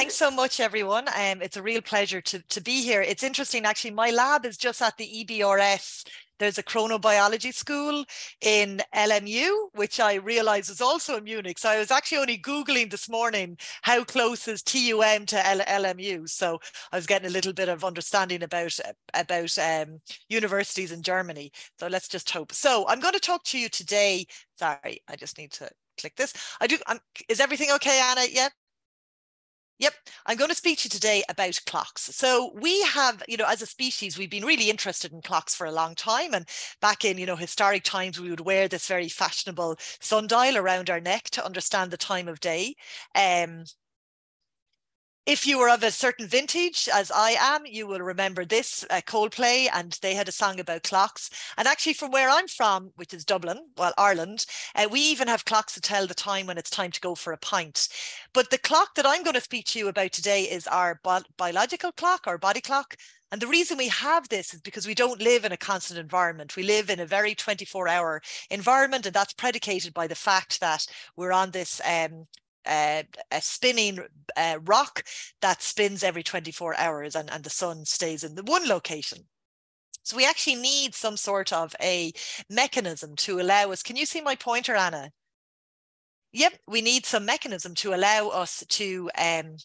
thanks so much, everyone. Um, it's a real pleasure to, to be here. It's interesting, actually, my lab is just at the EBRS there's a chronobiology school in LMU, which I realize is also in Munich. So I was actually only Googling this morning how close is TUM to L LMU. So I was getting a little bit of understanding about, about um, universities in Germany. So let's just hope. So I'm going to talk to you today. Sorry, I just need to click this. I do. I'm, is everything okay, Anna? Yeah. Yep, I'm going to speak to you today about clocks. So we have, you know, as a species, we've been really interested in clocks for a long time. And back in, you know, historic times, we would wear this very fashionable sundial around our neck to understand the time of day. Um, if you were of a certain vintage, as I am, you will remember this uh, Coldplay, and they had a song about clocks. And actually, from where I'm from, which is Dublin, well, Ireland, uh, we even have clocks to tell the time when it's time to go for a pint. But the clock that I'm going to speak to you about today is our bi biological clock, our body clock. And the reason we have this is because we don't live in a constant environment. We live in a very 24 hour environment, and that's predicated by the fact that we're on this um, uh, a spinning uh, rock that spins every 24 hours and, and the sun stays in the one location. So we actually need some sort of a mechanism to allow us. Can you see my pointer, Anna? Yep, we need some mechanism to allow us to um,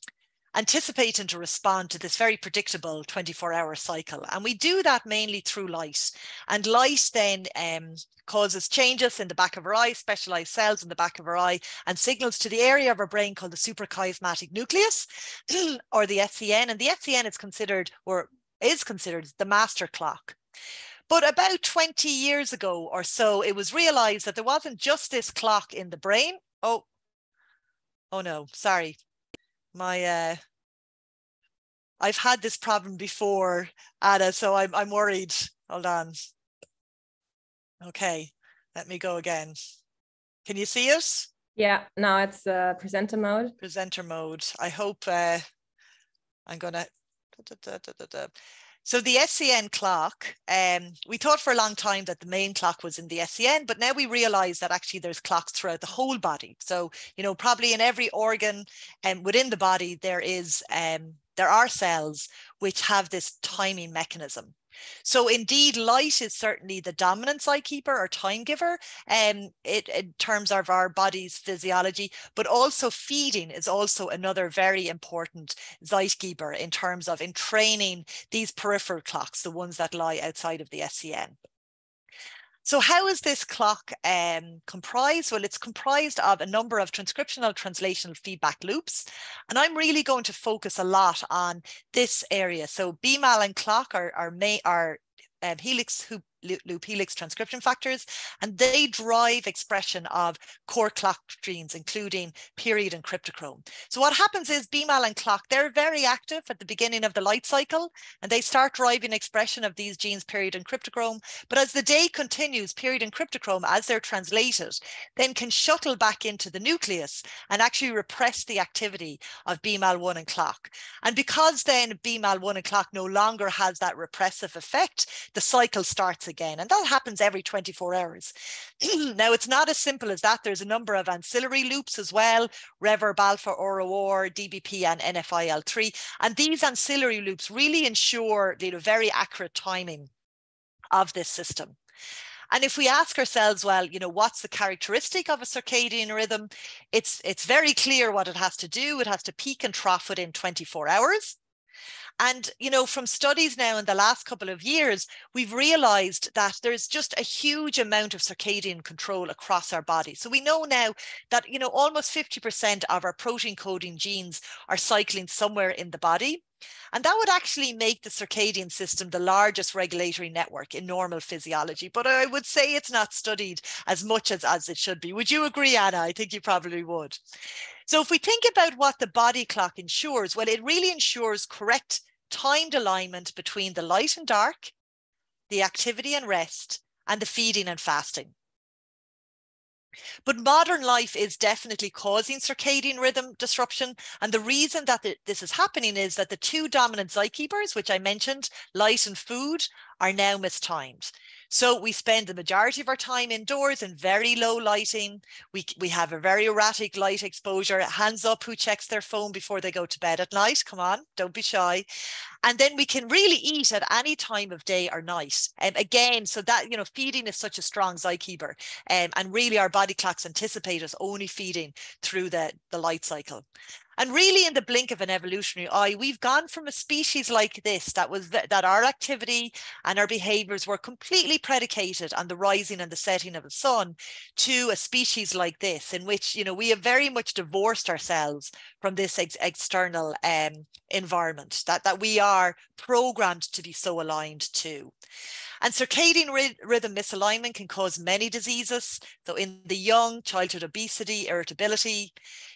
anticipate and to respond to this very predictable 24 hour cycle. And we do that mainly through light. And light then um, causes changes in the back of our eye, specialized cells in the back of our eye, and signals to the area of our brain called the suprachiasmatic nucleus or the SCN. And the SCN is considered or is considered the master clock. But about 20 years ago or so, it was realized that there wasn't just this clock in the brain. Oh, oh no, sorry my uh I've had this problem before, Ada, so I'm I'm worried. Hold on. Okay, let me go again. Can you see us? Yeah, now it's uh, presenter mode. Presenter mode. I hope uh, I'm gonna. Da, da, da, so the SCN clock, um, we thought for a long time that the main clock was in the SCN, but now we realize that actually there's clocks throughout the whole body. So, you know, probably in every organ and um, within the body, there is um, there are cells which have this timing mechanism. So indeed, light is certainly the dominant keeper or time giver um, it, in terms of our body's physiology, but also feeding is also another very important zeitgeber in terms of entraining these peripheral clocks, the ones that lie outside of the SCN. So how is this clock um, comprised? Well, it's comprised of a number of transcriptional translational feedback loops. And I'm really going to focus a lot on this area. So BMAL and clock are, are, may, are um, helix loop helix transcription factors, and they drive expression of core clock genes, including period and cryptochrome. So what happens is BMAL and clock, they're very active at the beginning of the light cycle, and they start driving expression of these genes, period and cryptochrome. But as the day continues, period and cryptochrome, as they're translated, then can shuttle back into the nucleus and actually repress the activity of BMAL1 and clock. And because then BMAL1 and clock no longer has that repressive effect, the cycle starts again. And that happens every 24 hours. now, it's not as simple as that. There's a number of ancillary loops as well, Rev-erb alpha, ROR, DBP, and NFIL3. And these ancillary loops really ensure you know, very accurate timing of this system. And if we ask ourselves, well, you know, what's the characteristic of a circadian rhythm? It's it's very clear what it has to do. It has to peak and trough within 24 hours. And, you know, from studies now in the last couple of years, we've realized that there's just a huge amount of circadian control across our body. So we know now that, you know, almost 50% of our protein coding genes are cycling somewhere in the body. And that would actually make the circadian system the largest regulatory network in normal physiology. But I would say it's not studied as much as, as it should be. Would you agree, Anna? I think you probably would. So if we think about what the body clock ensures, well, it really ensures correct timed alignment between the light and dark, the activity and rest, and the feeding and fasting. But modern life is definitely causing circadian rhythm disruption. And the reason that this is happening is that the two dominant zeitgebers, which I mentioned, light and food, are now mistimed. So we spend the majority of our time indoors in very low lighting. We, we have a very erratic light exposure. Hands up who checks their phone before they go to bed at night. Come on, don't be shy. And then we can really eat at any time of day or night. And um, again, so that, you know, feeding is such a strong zeitgeber. Um, and really our body clocks anticipate us only feeding through the, the light cycle. And really, in the blink of an evolutionary eye, we've gone from a species like this that was that our activity and our behaviors were completely predicated on the rising and the setting of the sun, to a species like this, in which you know we have very much divorced ourselves from this ex external um, environment that that we are programmed to be so aligned to. And circadian ry rhythm misalignment can cause many diseases. So in the young, childhood obesity, irritability,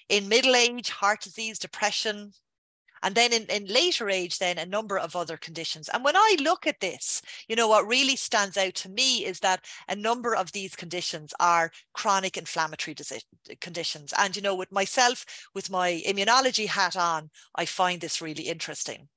in middle age, heart disease, depression, and then in, in later age then a number of other conditions and when i look at this you know what really stands out to me is that a number of these conditions are chronic inflammatory conditions and you know with myself with my immunology hat on i find this really interesting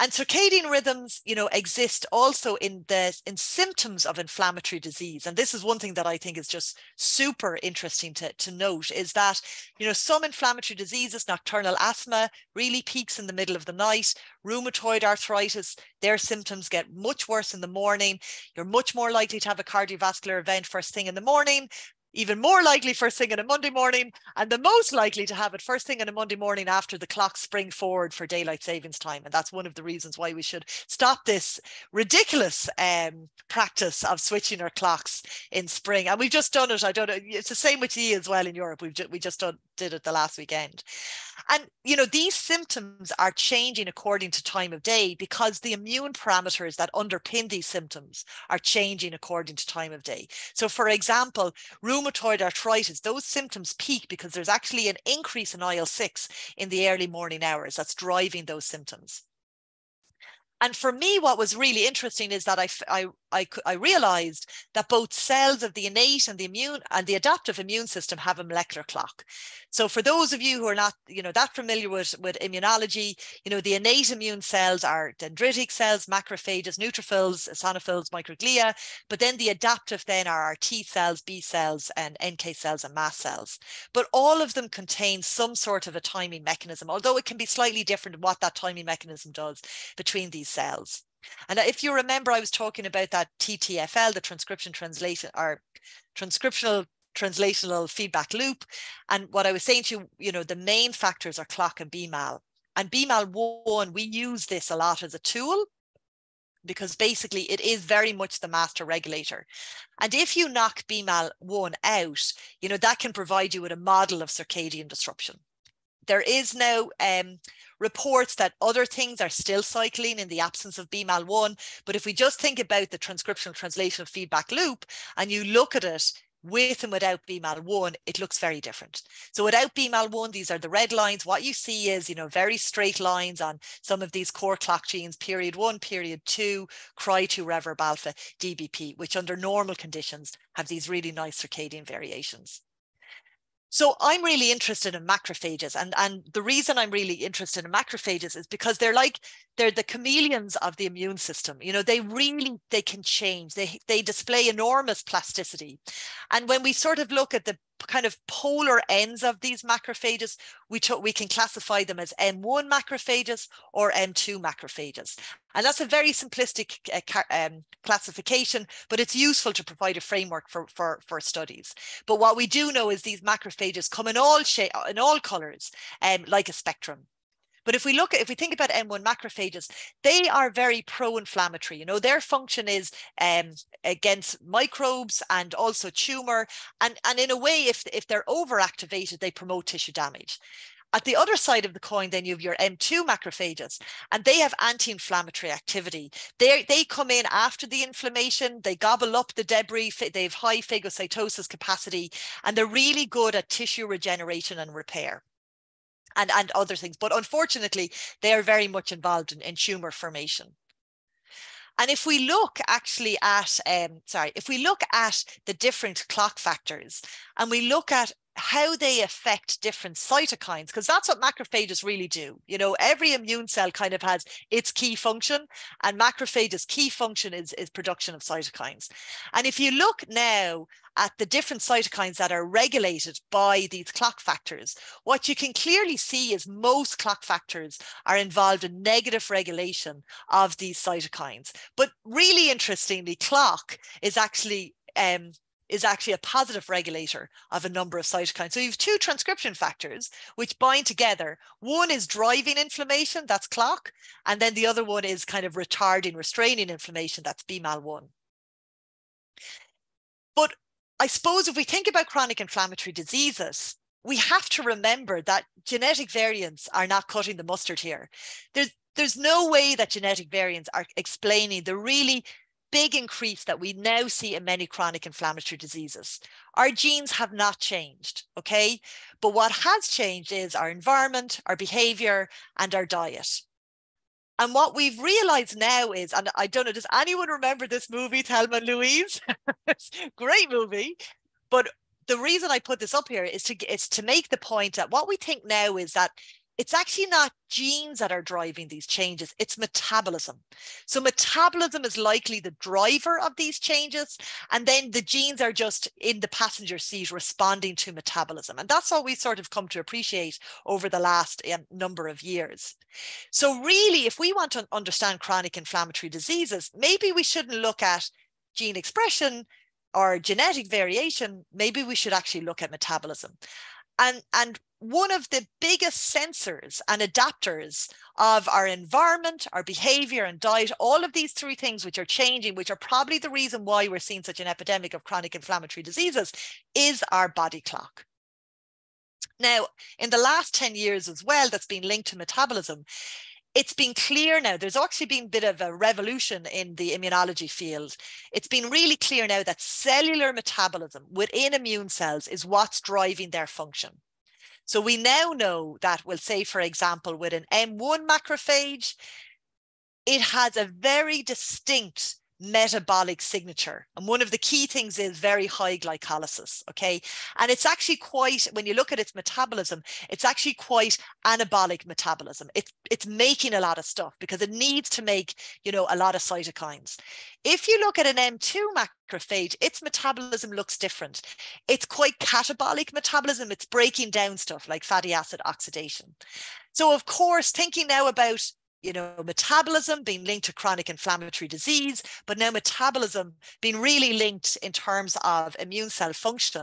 and circadian rhythms, you know, exist also in the in symptoms of inflammatory disease. And this is one thing that I think is just super interesting to, to note is that, you know, some inflammatory diseases, nocturnal asthma really peaks in the middle of the night, rheumatoid arthritis, their symptoms get much worse in the morning. You're much more likely to have a cardiovascular event first thing in the morning even more likely first thing on a Monday morning, and the most likely to have it first thing on a Monday morning after the clocks spring forward for daylight savings time. And that's one of the reasons why we should stop this ridiculous um, practice of switching our clocks in spring. And we've just done it. I don't know. It's the same with you as well in Europe. We've just, we just done, did it the last weekend. And, you know, these symptoms are changing according to time of day because the immune parameters that underpin these symptoms are changing according to time of day. So, for example, rheumatoid arthritis, those symptoms peak because there's actually an increase in IL 6 in the early morning hours that's driving those symptoms. And for me, what was really interesting is that I, I, I, I realized that both cells of the innate and the immune and the adaptive immune system have a molecular clock. So for those of you who are not, you know, that familiar with, with immunology, you know, the innate immune cells are dendritic cells, macrophages, neutrophils, eosinophils, microglia, but then the adaptive then are our T cells, B cells, and NK cells and mast cells. But all of them contain some sort of a timing mechanism, although it can be slightly different in what that timing mechanism does between these cells. And if you remember, I was talking about that TTFL, the transcription translation or transcriptional translational feedback loop. And what I was saying to you, you know, the main factors are clock and BMAL. And BMAL1, we use this a lot as a tool because basically it is very much the master regulator. And if you knock BMAL1 out, you know, that can provide you with a model of circadian disruption. There is now um, reports that other things are still cycling in the absence of BMAL1. But if we just think about the transcriptional translational feedback loop and you look at it with and without BMAL1, it looks very different. So without BMAL1, these are the red lines. What you see is, you know, very straight lines on some of these core clock genes, period one, period two, CRY2, Rev-erb alpha, DBP, which under normal conditions have these really nice circadian variations. So I'm really interested in macrophages. And, and the reason I'm really interested in macrophages is because they're like, they're the chameleons of the immune system. You know, they really, they can change. They, they display enormous plasticity. And when we sort of look at the kind of polar ends of these macrophages, we, we can classify them as M1 macrophages or M2 macrophages. And that's a very simplistic uh, um, classification, but it's useful to provide a framework for, for, for studies. But what we do know is these macrophages come in all shape, in all colors, um, like a spectrum. But if we look at, if we think about M1 macrophages, they are very pro-inflammatory. You know, their function is um, against microbes and also tumor. And, and in a way, if, if they're overactivated, they promote tissue damage. At the other side of the coin, then you have your M2 macrophages, and they have anti-inflammatory activity. They they come in after the inflammation, they gobble up the debris, they have high phagocytosis capacity, and they're really good at tissue regeneration and repair and, and other things. But unfortunately, they are very much involved in, in tumor formation. And if we look actually at, um, sorry, if we look at the different clock factors and we look at how they affect different cytokines, because that's what macrophages really do. You know, every immune cell kind of has its key function, and macrophages' key function is, is production of cytokines. And if you look now at the different cytokines that are regulated by these clock factors, what you can clearly see is most clock factors are involved in negative regulation of these cytokines. But really interestingly, clock is actually um, is actually a positive regulator of a number of cytokines. So you have two transcription factors which bind together. One is driving inflammation, that's clock, and then the other one is kind of retarding, restraining inflammation, that's BMAL1. But I suppose if we think about chronic inflammatory diseases, we have to remember that genetic variants are not cutting the mustard here. There's, there's no way that genetic variants are explaining the really big increase that we now see in many chronic inflammatory diseases. Our genes have not changed, okay? But what has changed is our environment, our behavior, and our diet. And what we've realized now is, and I don't know, does anyone remember this movie, Thelma and Louise? Great movie. But the reason I put this up here is to is to make the point that what we think now is that it's actually not genes that are driving these changes, it's metabolism. So, metabolism is likely the driver of these changes. And then the genes are just in the passenger seat responding to metabolism. And that's all we sort of come to appreciate over the last um, number of years. So, really, if we want to understand chronic inflammatory diseases, maybe we shouldn't look at gene expression or genetic variation. Maybe we should actually look at metabolism. And, and one of the biggest sensors and adapters of our environment, our behavior and diet, all of these three things which are changing, which are probably the reason why we're seeing such an epidemic of chronic inflammatory diseases, is our body clock. Now, in the last 10 years as well, that's been linked to metabolism, it's been clear now, there's actually been a bit of a revolution in the immunology field. It's been really clear now that cellular metabolism within immune cells is what's driving their function. So we now know that, we'll say, for example, with an M1 macrophage, it has a very distinct metabolic signature. And one of the key things is very high glycolysis. Okay. And it's actually quite, when you look at its metabolism, it's actually quite anabolic metabolism. It's, it's making a lot of stuff because it needs to make, you know, a lot of cytokines. If you look at an M2 macrophage, its metabolism looks different. It's quite catabolic metabolism. It's breaking down stuff like fatty acid oxidation. So, of course, thinking now about you know, metabolism being linked to chronic inflammatory disease, but now metabolism being really linked in terms of immune cell function.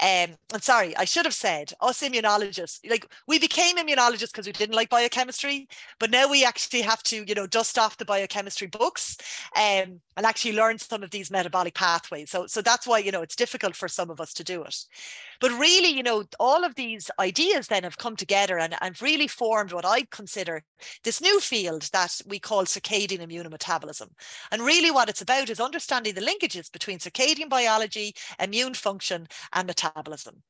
Um, and sorry, I should have said us immunologists, like we became immunologists because we didn't like biochemistry, but now we actually have to, you know, dust off the biochemistry books um, and actually learn some of these metabolic pathways. So, so that's why, you know, it's difficult for some of us to do it. But really, you know, all of these ideas then have come together and, and really formed what I consider this new field that we call circadian immunometabolism. And really what it's about is understanding the linkages between circadian biology, immune function, and metabolism.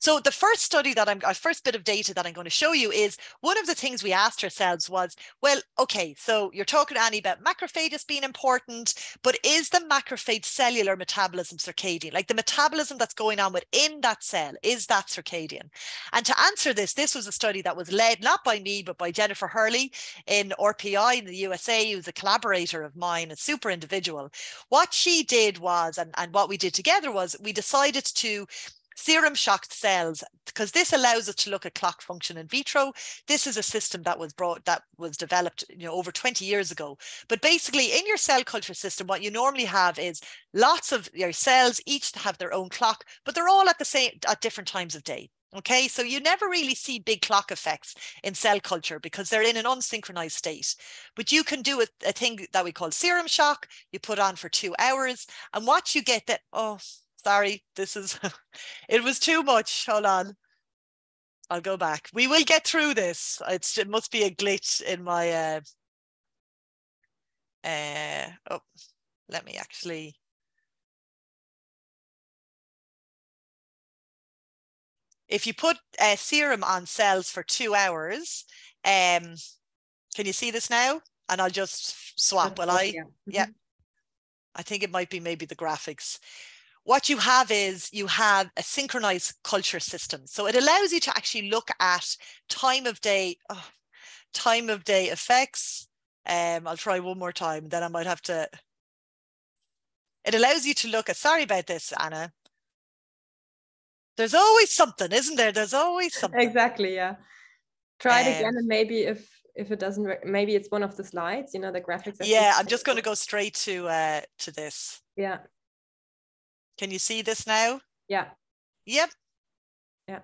So the first study that I'm, our first bit of data that I'm going to show you is one of the things we asked ourselves was, well, okay, so you're talking, Annie, about macrophages being important, but is the macrophage cellular metabolism circadian? Like the metabolism that's going on within that cell, is that circadian? And to answer this, this was a study that was led not by me, but by Jennifer Hurley in RPI in the USA, who's a collaborator of mine, a super individual. What she did was, and, and what we did together was we decided to serum shocked cells because this allows us to look at clock function in vitro this is a system that was brought that was developed you know over 20 years ago but basically in your cell culture system what you normally have is lots of your cells each have their own clock but they're all at the same at different times of day Okay, so you never really see big clock effects in cell culture because they're in an unsynchronized state. But you can do a, a, thing that we call serum shock. You put on for two hours, and what you get that, oh, Sorry, this is, it was too much. Hold on. I'll go back. We will get through this. It's, it must be a glitch in my, uh, uh, oh, let me actually. If you put a serum on cells for two hours, um, can you see this now? And I'll just swap. Will I? Yeah. yeah. Mm-hmm. I think it might be maybe the graphics what you have is you have a synchronized culture system. So it allows you to actually look at time of day, oh, time of day effects. Um, I'll try one more time, then I might have to. It allows you to look at, sorry about this, Anna. There's always something, isn't there? There's always something. Exactly, yeah. Try it um, again and maybe if if it doesn't work, maybe it's one of the slides you know the graphics yeah i'm just going to go straight to uh to this yeah can you see this now yeah yep yeah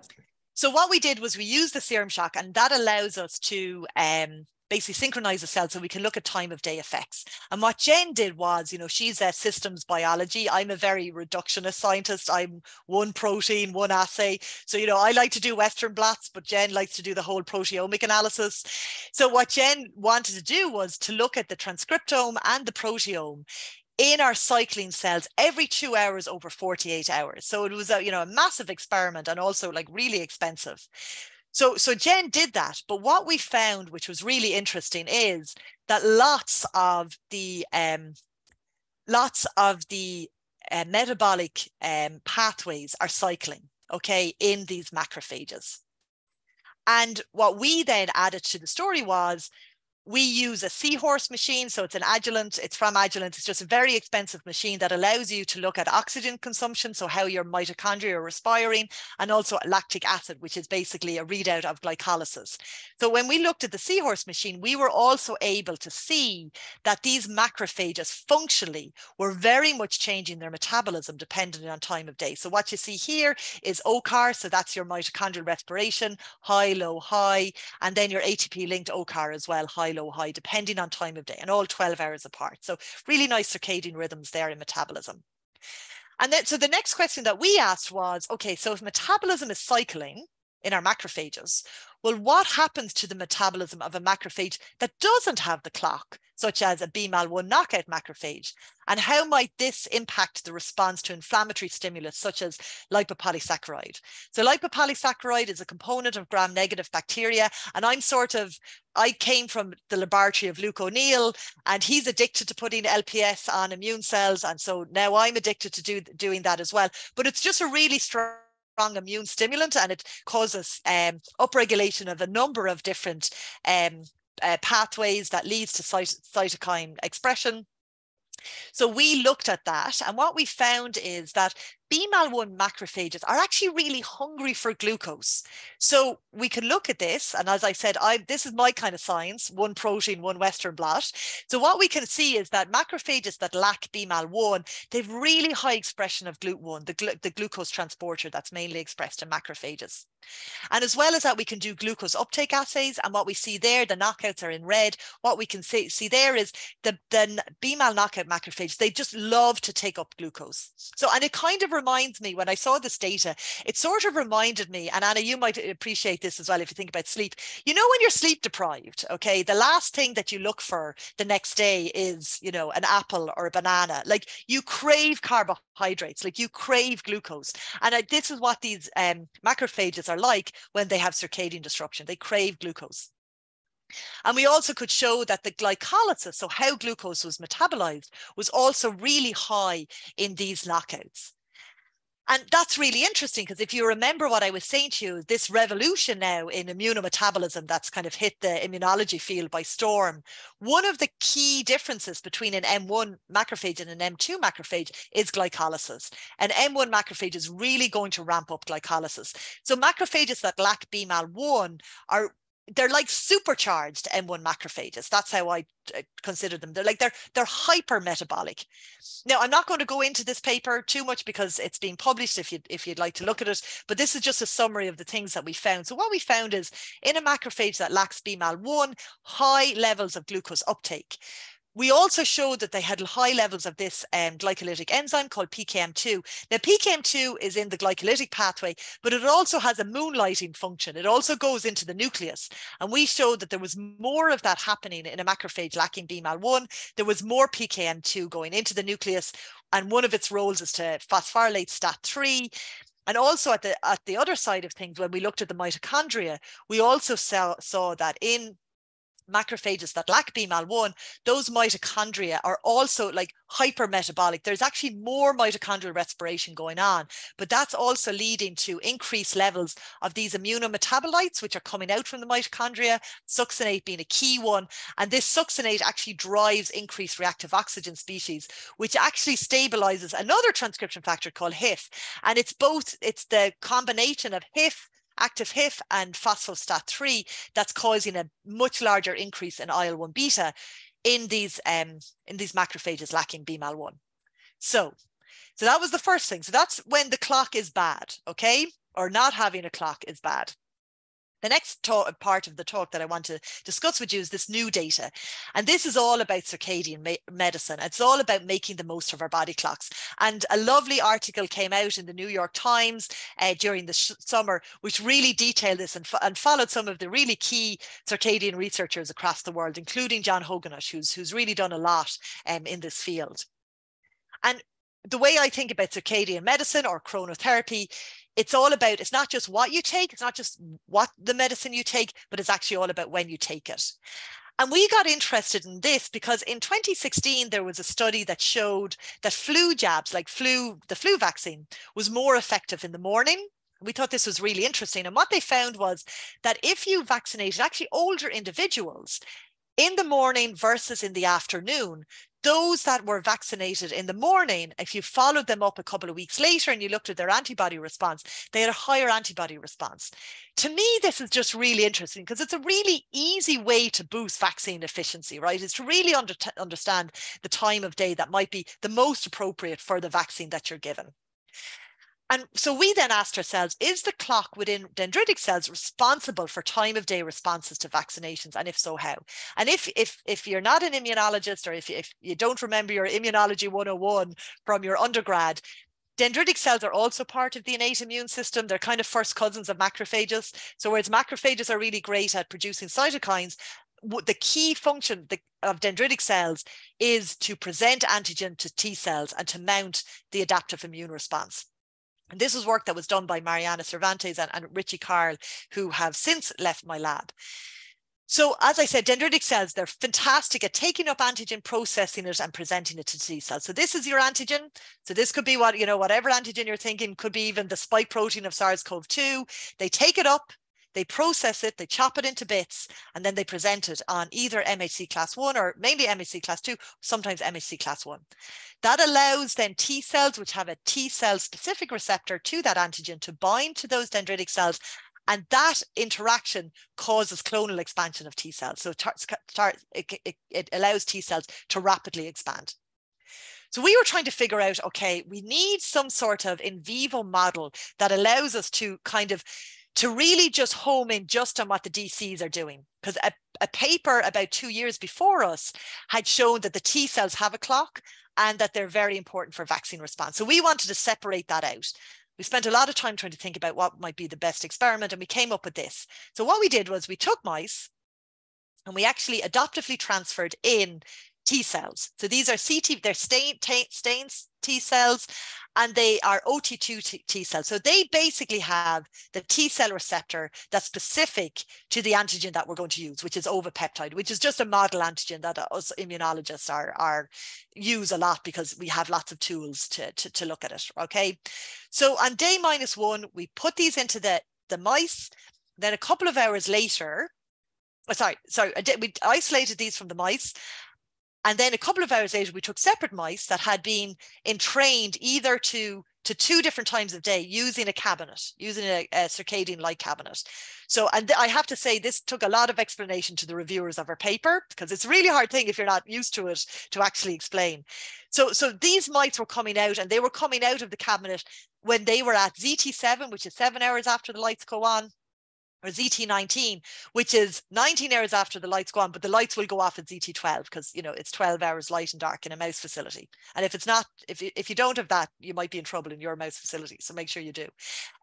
so what we did was we used the serum shock and that allows us to um basically synchronize the cell so we can look at time of day effects. And what Jen did was, you know, she's a systems biology. I'm a very reductionist scientist. I'm one protein, one assay. So, you know, I like to do Western blots, but Jen likes to do the whole proteomic analysis. So what Jen wanted to do was to look at the transcriptome and the proteome in our cycling cells every two hours over 48 hours. So it was a, you know, a massive experiment and also like really expensive. So, so Jen did that. But what we found, which was really interesting, is that lots of the um, lots of the uh, metabolic um, pathways are cycling, okay, in these macrophages. And what we then added to the story was we use a seahorse machine. So it's an Agilent, it's from Agilent. It's just a very expensive machine that allows you to look at oxygen consumption, so how your mitochondria are respiring, and also lactic acid, which is basically a readout of glycolysis. So when we looked at the seahorse machine, we were also able to see that these macrophages functionally were very much changing their metabolism depending on time of day. So what you see here is OCAR, so that's your mitochondrial respiration, high, low, high, and then your ATP linked OCAR as well, high, low, high, depending on time of day and all 12 hours apart. So really nice circadian rhythms there in metabolism. And then, so the next question that we asked was, okay, so if metabolism is cycling in our macrophages, well, what happens to the metabolism of a macrophage that doesn't have the clock, such as a BMAL1 knockout macrophage? And how might this impact the response to inflammatory stimulus, such as lipopolysaccharide? So, lipopolysaccharide is a component of gram negative bacteria. And I'm sort of, I came from the laboratory of Luke O'Neill, and he's addicted to putting LPS on immune cells. And so now I'm addicted to do, doing that as well. But it's just a really strong strong immune stimulant and it causes um, upregulation of a number of different um, uh, pathways that leads to cyt- cytokine expression. So we looked at that, and what we found is that BMAL1 macrophages are actually really hungry for glucose. So we can look at this, and as I said, I this is my kind of science: one protein, one Western blot. So what we can see is that macrophages that lack BMAL1, they've really high expression of GLUT1, the, gl- the glucose transporter that's mainly expressed in macrophages. And as well as that, we can do glucose uptake assays. And what we see there, the knockouts are in red. What we can see, see there is the, the BMAL knockout macrophage, they just love to take up glucose. So, and it kind of reminds me when I saw this data, it sort of reminded me, and Anna, you might appreciate this as well if you think about sleep. You know, when you're sleep deprived, okay, the last thing that you look for the next day is, you know, an apple or a banana. Like you crave carbohydrates, like you crave glucose. And I, this is what these um, macrophages are like when they have circadian disruption. They crave glucose. And we also could show that the glycolysis, so how glucose was metabolized, was also really high in these knockouts. And that's really interesting because if you remember what I was saying to you, this revolution now in immunometabolism that's kind of hit the immunology field by storm, one of the key differences between an M1 macrophage and an M2 macrophage is glycolysis. An M1 macrophage is really going to ramp up glycolysis. So macrophages that lack BMAL1 are they're like supercharged M1 macrophages. That's how I uh, consider them. They're like they're they're hyper metabolic. Now I'm not going to go into this paper too much because it's being published if you if you'd like to look at it. But this is just a summary of the things that we found. So what we found is in a macrophage that lacks BMAL1, high levels of glucose uptake. We also showed that they had high levels of this um, glycolytic enzyme called PKM2. Now, PKM2 is in the glycolytic pathway, but it also has a moonlighting function. It also goes into the nucleus. And we showed that there was more of that happening in a macrophage lacking BMAL1. There was more PKM2 going into the nucleus. And one of its roles is to phosphorylate STAT3. And also at the at the other side of things, when we looked at the mitochondria, we also saw, saw that in macrophages that lack BMAL1, those mitochondria are also like hypermetabolic. There's actually more mitochondrial respiration going on, but that's also leading to increased levels of these immunometabolites, which are coming out from the mitochondria, succinate being a key one. And this succinate actually drives increased reactive oxygen species, which actually stabilizes another transcription factor called HIF. And it's both, it's the combination of HIF active HIF and phospho-STAT3 that's causing a much larger increase in IL-1 beta in these um, in these macrophages lacking BMAL1. So, so that was the first thing. So that's when the clock is bad, okay? Or not having a clock is bad. The next talk, part of the talk that I want to discuss with you is this new data. And this is all about circadian me medicine. It's all about making the most of our body clocks. And a lovely article came out in the New York Times uh, during the summer, which really detailed this and, and followed some of the really key circadian researchers across the world, including John Hogenesch, who's, who's really done a lot um, in this field. And the way I think about circadian medicine or chronotherapy it's all about it's not just what you take it's not just what the medicine you take but it's actually all about when you take it. And we got interested in this because in 2016 there was a study that showed that flu jabs like flu the flu vaccine was more effective in the morning. We thought this was really interesting. And what they found was that if you vaccinated actually older individuals in the morning versus in the afternoon those that were vaccinated in the morning, if you followed them up a couple of weeks later and you looked at their antibody response, they had a higher antibody response. To me, this is just really interesting because it's a really easy way to boost vaccine efficiency, right? Is to really under understand the time of day that might be the most appropriate for the vaccine that you're given. And so we then asked ourselves, is the clock within dendritic cells responsible for time of day responses to vaccinations? And if so, how? And if if if you're not an immunologist or if, if you don't remember your immunology 101 from your undergrad, dendritic cells are also part of the innate immune system. They're kind of first cousins of macrophages. So whereas macrophages are really great at producing cytokines, the key function of dendritic cells is to present antigen to T cells and to mount the adaptive immune response. And this was work that was done by Mariana Cervantes and, and Richie Carroll, who have since left my lab. So as I said, dendritic cells, they're fantastic at taking up antigen, processing it and presenting it to T cells. So this is your antigen. So this could be what, you know, whatever antigen you're thinking, could be even the spike protein of SARS-CoV-2. They take it up, they process it, they chop it into bits, and then they present it on either MHC class one or mainly MHC class two, sometimes MHC class one. That allows then T cells, which have a T cell specific receptor to that antigen to bind to those dendritic cells and that interaction causes clonal expansion of T cells. So it, allows T cells to rapidly expand. So we were trying to figure out, okay, we need some sort of in vivo model that allows us to kind of to really just home in just on what the DCs are doing. Because a, a paper about two years before us had shown that the T cells have a clock and that they're very important for vaccine response. So we wanted to separate that out. We spent a lot of time trying to think about what might be the best experiment, and we came up with this. So what we did was we took mice and we actually adoptively transferred in T cells. So these are CT, they're stain, stains T cells, and they are OT2 T, cells. So they basically have the T cell receptor that's specific to the antigen that we're going to use, which is OVA peptide, which is just a model antigen that us immunologists are, are use a lot because we have lots of tools to, to, to look at it. Okay. So on day minus one, we put these into the, the mice. Then a couple of hours later, oh, sorry, sorry, we isolated these from the mice and then a couple of hours later, we took separate mice that had been entrained either to to two different times of day using a cabinet, using a, a circadian light cabinet. So, and I have to say, this took a lot of explanation to the reviewers of our paper because it's a really hard thing if you're not used to it to actually explain. So, so these mice were coming out and they were coming out of the cabinet when they were at ZT7, which is seven hours after the lights go on, or ZT19, which is 19 hours after the lights go on, but the lights will go off at ZT12 because you know it's 12 hours light and dark in a mouse facility. And if it's not, if you, if you don't have that, you might be in trouble in your mouse facility. So make sure you do.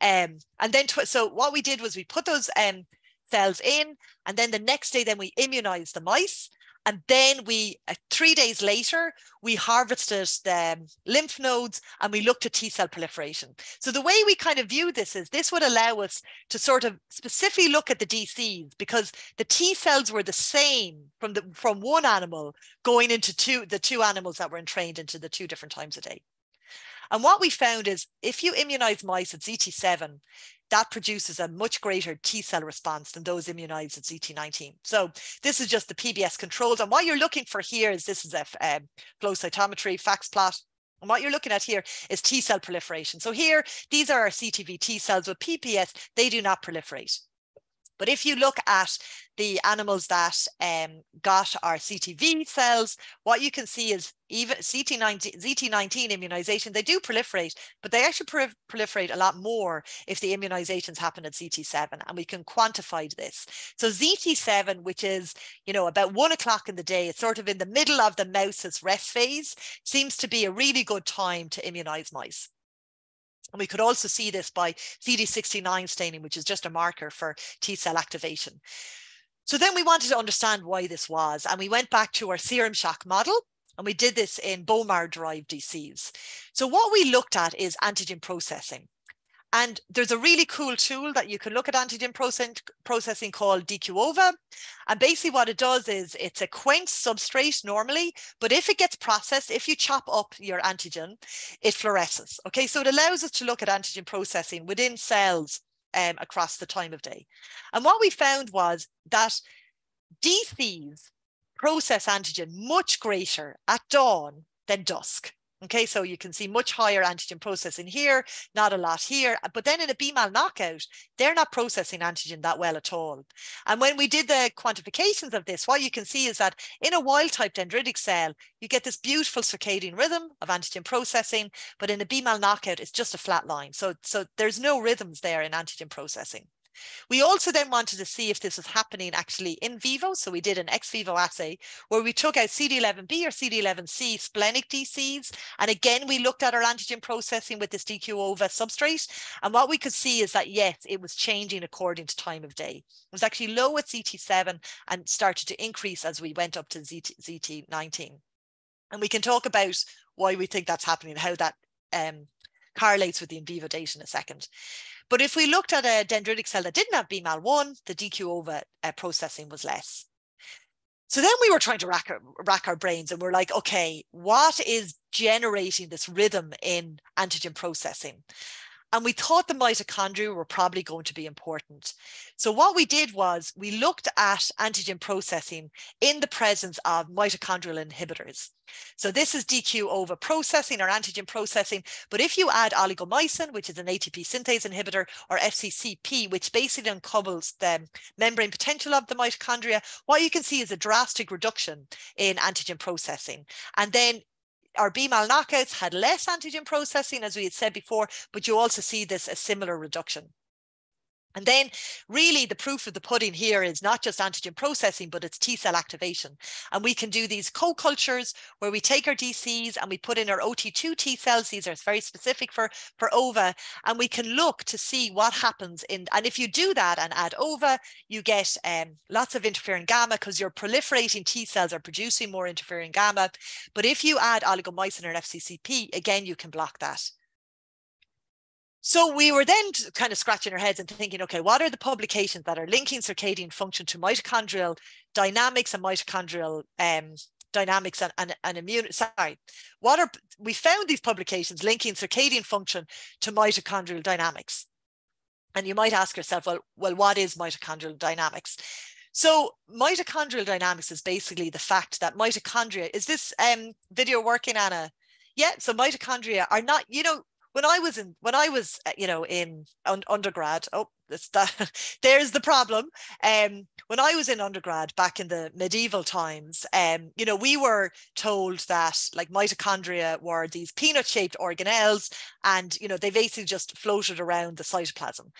Um, and then so what we did was we put those um, cells in, and then the next day, then we immunized the mice. And then we, uh, three days later, we harvested the lymph nodes and we looked at T cell proliferation. So the way we kind of view this is this would allow us to sort of specifically look at the DCs because the T cells were the same from the from one animal going into two the two animals that were entrained into the two different times a day. And what we found is if you immunize mice at ZT7, that produces a much greater T cell response than those immunized at CT19. So this is just the PBS controls. And what you're looking for here is this is a um, flow cytometry FACS plot. And what you're looking at here is T cell proliferation. So here, these are our CTV T cells with PBS, they do not proliferate. But if you look at the animals that um, got our CTV cells, what you can see is even CT19, ZT19 immunization, they do proliferate, but they actually proliferate a lot more if the immunizations happen at ZT7, and we can quantify this. So ZT7, which is, you know, about one o'clock in the day, it's sort of in the middle of the mouse's rest phase, seems to be a really good time to immunize mice. And we could also see this by CD69 staining, which is just a marker for T cell activation. So then we wanted to understand why this was, and we went back to our serum shock model, and we did this in bone derived DCs. So what we looked at is antigen processing. And there's a really cool tool that you can look at antigen processing called DQ-OVA. And basically what it does is it's a quench substrate normally, but if it gets processed, if you chop up your antigen, it fluoresces. Okay, so it allows us to look at antigen processing within cells um, across the time of day. And what we found was that DCs process antigen much greater at dawn than dusk. Okay, so you can see much higher antigen processing here, not a lot here. Uh, but then in a BMAL knockout, they're not processing antigen that well at all. And when we did the quantifications of this, what you can see is that in a wild type dendritic cell, you get this beautiful circadian rhythm of antigen processing, but in a BMAL knockout, it's just a flat line. So, so there's no rhythms there in antigen processing. We also then wanted to see if this was happening actually in vivo. So we did an ex vivo assay where we took out CD11B or CD11C splenic DCs. And again, we looked at our antigen processing with this DQ-OVA substrate. And what we could see is that, yes, it was changing according to time of day. It was actually low at ZT7 and started to increase as we went up to ZT, ZT19. And we can talk about why we think that's happening, how that um, correlates with the in vivo data in a second. But if we looked at a dendritic cell that didn't have BMAL1, the DQ-OVA uh, processing was less. So then we were trying to rack our, rack our brains and we're like, okay, what is generating this rhythm in antigen processing? And we thought the mitochondria were probably going to be important. So what we did was we looked at antigen processing in the presence of mitochondrial inhibitors. So this is DQ-OVA processing or antigen processing. But if you add oligomycin, which is an ATP synthase inhibitor, or FCCP, which basically uncoupled the membrane potential of the mitochondria, what you can see is a drastic reduction in antigen processing. And then our BMAL knockouts had less antigen processing, as we had said before, but you also see this a similar reduction. And then really the proof of the pudding here is not just antigen processing, but it's T cell activation. And we can do these co-cultures where we take our DCs and we put in our OT2 T cells. These are very specific for, for OVA. And we can look to see what happens in, and if you do that and add OVA, you get um, lots of interferon gamma because your proliferating T cells are producing more interferon gamma. But if you add oligomycin or FCCP, again, you can block that. So we were then kind of scratching our heads and thinking, okay, what are the publications that are linking circadian function to mitochondrial dynamics and mitochondrial um, dynamics and, and, and immune, sorry, what are, we found these publications linking circadian function to mitochondrial dynamics. And you might ask yourself, well, well, what is mitochondrial dynamics? So mitochondrial dynamics is basically the fact that mitochondria, is this um, video working, Anna? Yeah, so mitochondria are not, you know, when I was in when I was uh, you know in un- undergrad oh that's that there's the problem. Um when I was in undergrad back in the medieval times um you know we were told that like mitochondria were these peanut shaped organelles and you know they basically just floated around the cytoplasm.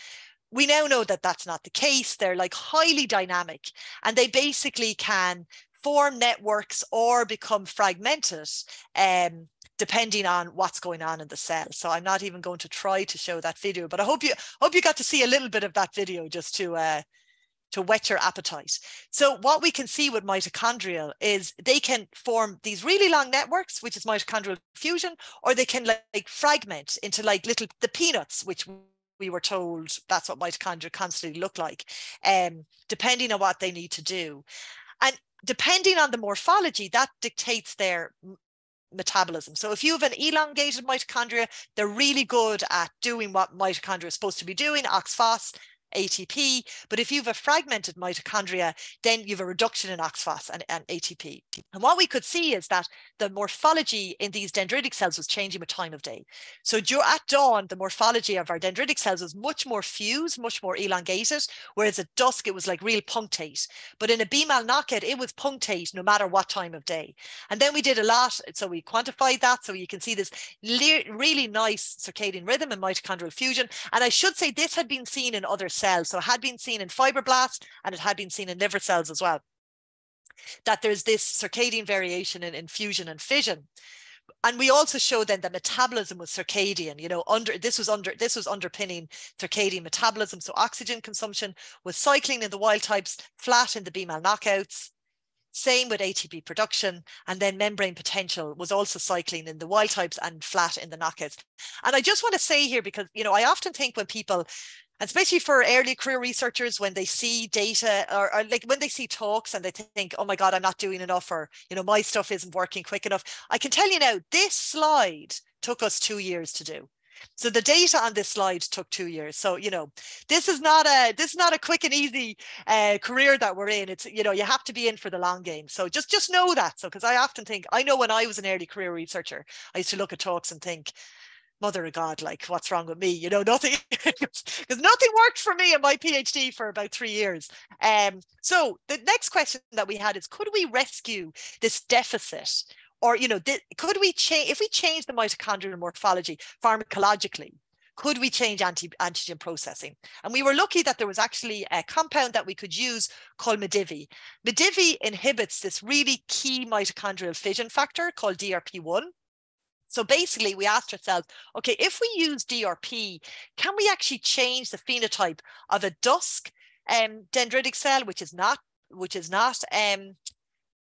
We now know that that's not the case. They're like highly dynamic and they basically can form networks or become fragmented um, depending on what's going on in the cell. So I'm not even going to try to show that video, but I hope you hope you got to see a little bit of that video just to uh, to whet your appetite. So what we can see with mitochondria is they can form these really long networks, which is mitochondrial fusion, or they can like fragment into like little the peanuts, which we were told that's what mitochondria constantly look like, um, depending on what they need to do. And depending on the morphology, that dictates their metabolism. So if you have an elongated mitochondria, they're really good at doing what mitochondria is supposed to be doing, oxphos, ATP. But if you have a fragmented mitochondria, then you have a reduction in oxphos and, and ATP. And what we could see is that the morphology in these dendritic cells was changing with time of day. So at dawn, the morphology of our dendritic cells was much more fused, much more elongated, whereas at dusk, it was like real punctate. But in a BMAL knockout, it was punctate no matter what time of day. And then we did a lot. So we quantified that. So you can see this really nice circadian rhythm and mitochondrial fusion. And I should say this had been seen in other cells cells. So it had been seen in fibroblasts and it had been seen in liver cells as well. That there's this circadian variation in, in fusion and fission. And we also showed then that metabolism was circadian, you know, under this was under this was underpinning circadian metabolism. So oxygen consumption was cycling in the wild types, flat in the BMAL knockouts. Same with ATP production, and then membrane potential was also cycling in the wild types and flat in the knockouts. And I just want to say here, because you know, I often think when people especially for early career researchers when they see data or, or, like when they see talks and they think oh my god i'm not doing enough or you know my stuff isn't working quick enough. I can tell you now this slide took us two years to do. So the data on this slide took two years. So you know this is not a this is not a quick and easy uh, career that we're in. It's you know you have to be in for the long game. So just just know that. So because i often think i know when i was an early career researcher i used to look at talks and think mother of God, like what's wrong with me? You know, nothing because nothing worked for me in my PhD for about three years. Um, so the next question that we had is could we rescue this deficit? Or, you know, th- could we change if we change the mitochondrial morphology pharmacologically? Could we change anti- antigen processing? And we were lucky that there was actually a compound that we could use called Medivy. Medivy inhibits this really key mitochondrial fission factor called DRP1. So basically, we asked ourselves, okay, if we use DRP, can we actually change the phenotype of a dusk um, dendritic cell, which is not, which is not um,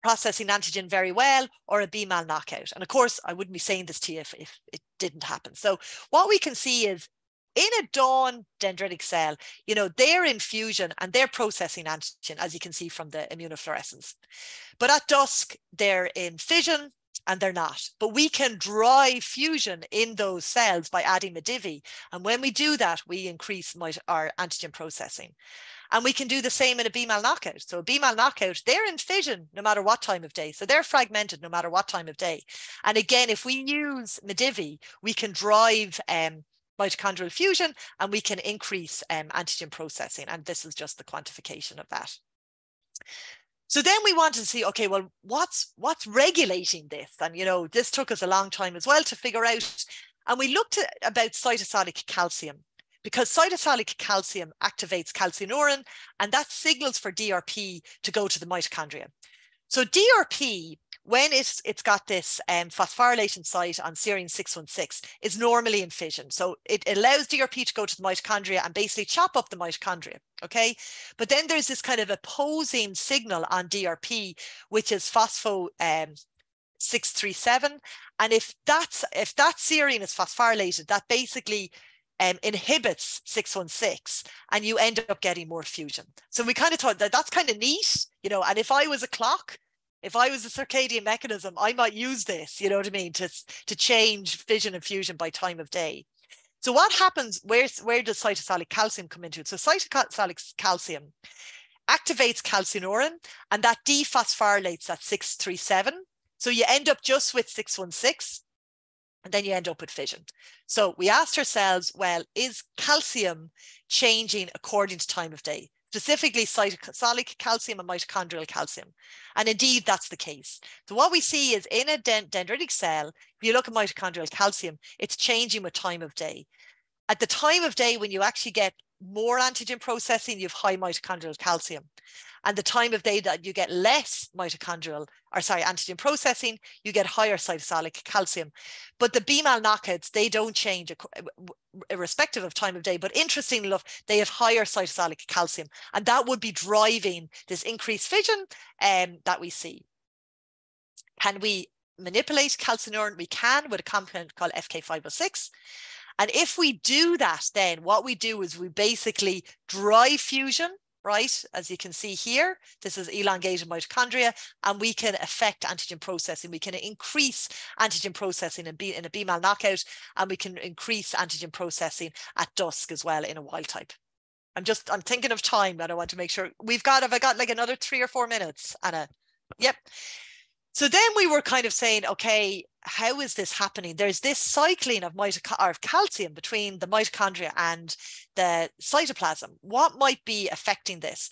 processing antigen very well, or a BMAL knockout? And of course, I wouldn't be saying this to you if, if it didn't happen. So what we can see is in a dawn dendritic cell, you know, they're in fusion and they're processing antigen, as you can see from the immunofluorescence. But at dusk, they're in fission and they're not. But we can drive fusion in those cells by adding Medivy. And when we do that, we increase our antigen processing. And we can do the same in a BMAL knockout. So a BMAL knockout, they're in fission no matter what time of day. So they're fragmented no matter what time of day. And again, if we use Medivy, we can drive um, mitochondrial fusion and we can increase um, antigen processing. And this is just the quantification of that. So then we wanted to see, okay, well, what's what's regulating this? And you know, this took us a long time as well to figure out. And we looked at about cytosolic calcium because cytosolic calcium activates calcineurin and that signals for DRP to go to the mitochondria. So DRP when it's it's got this um, phosphorylation site on serine 616, is normally in fission. So it allows DRP to go to the mitochondria and basically chop up the mitochondria. Okay. But then there's this kind of opposing signal on DRP, which is phospho um, 637. And if that's if that serine is phosphorylated, that basically um, inhibits 616 and you end up getting more fusion. So we kind of thought that that's kind of neat, you know, and if I was a clock, if I was a circadian mechanism, I might use this, you know what I mean, to, to change fission and fusion by time of day. So what happens, where, where does cytosolic calcium come into it? So cytosolic calcium activates calcineurin and that dephosphorylates at 637. So you end up just with 616 and then you end up with fission. So we asked ourselves, well, is calcium changing according to time of day? Specifically cytosolic calcium and mitochondrial calcium. And indeed, that's the case. So what we see is in a dendritic cell, if you look at mitochondrial calcium, it's changing with time of day. At the time of day when you actually get more antigen processing, you have high mitochondrial calcium. And the time of day that you get less mitochondrial, or sorry, antigen processing, you get higher cytosolic calcium. But the BMAL knockouts, they don't change irrespective of time of day. But interestingly enough, they have higher cytosolic calcium. And that would be driving this increased fission um, that we see. Can we manipulate calcineurin? We can with a compound called FK506. And if we do that, then what we do is we basically drive fusion, right? As you can see here, this is elongated mitochondria, and we can affect antigen processing. We can increase antigen processing in, B, in a BMAL knockout, and we can increase antigen processing at dusk as well in a wild type. I'm just, I'm thinking of time and I want to make sure we've got, have I got like another three or four minutes, Anna? Yep. So then we were kind of saying, okay, how is this happening? There's this cycling of, of calcium between the mitochondria and the cytoplasm. What might be affecting this?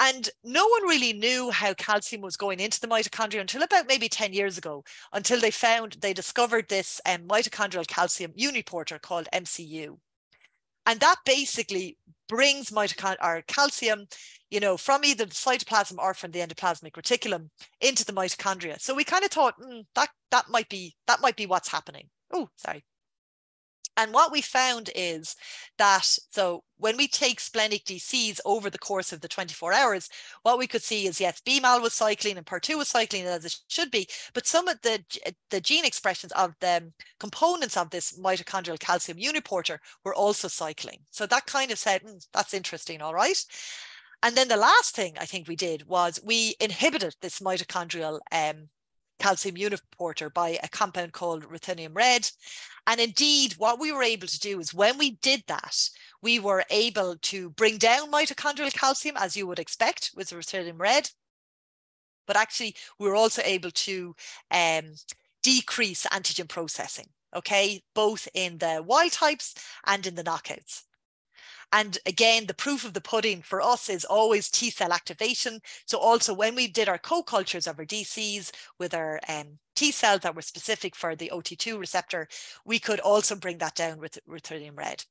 And no one really knew how calcium was going into the mitochondria until about maybe 10 years ago, until they found, they discovered this um, mitochondrial calcium uniporter called MCU. And that basically brings or calcium you know, from either the cytoplasm or from the endoplasmic reticulum into the mitochondria. So we kind of thought mm, that that might be that might be what's happening. Oh, sorry. And what we found is that so when we take splenic DCs over the course of the 24 hours, what we could see is yes, BMAL was cycling and PER2 was cycling as it should be, but some of the, the gene expressions of the components of this mitochondrial calcium uniporter were also cycling. So that kind of said, mm, that's interesting, all right. And then the last thing I think we did was we inhibited this mitochondrial um, calcium uniporter by a compound called ruthenium red. And indeed, what we were able to do is when we did that, we were able to bring down mitochondrial calcium, as you would expect with ruthenium red. But actually, we were also able to um, decrease antigen processing, okay, both in the wild types and in the knockouts. And again, the proof of the pudding for us is always T cell activation. So also when we did our co-cultures of our DCs with our um, T cells that were specific for the OT2 receptor, we could also bring that down with ruthenium red.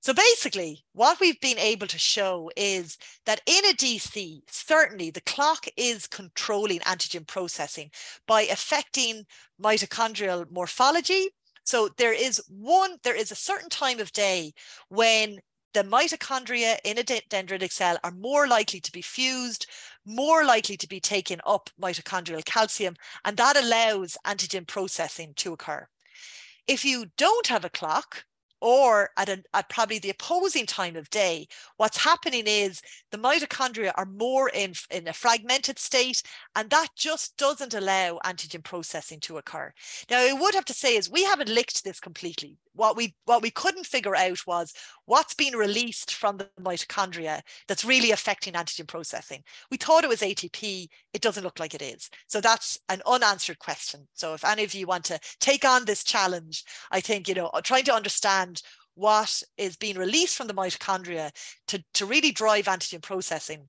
So basically, what we've been able to show is that in a DC, certainly the clock is controlling antigen processing by affecting mitochondrial morphology. So there is one, there is a certain time of day when the mitochondria in a dendritic cell are more likely to be fused, more likely to be taking up mitochondrial calcium, and that allows antigen processing to occur. If you don't have a clock, or at, a, at probably the opposing time of day, what's happening is the mitochondria are more in, in a fragmented state, and that just doesn't allow antigen processing to occur. Now, I would have to say is we haven't licked this completely. What we what we couldn't figure out was what's being released from the mitochondria that's really affecting antigen processing. We thought it was ATP. It doesn't look like it is. So that's an unanswered question. So if any of you want to take on this challenge, I think you know uh, trying to understand what is being released from the mitochondria to, to really drive antigen processing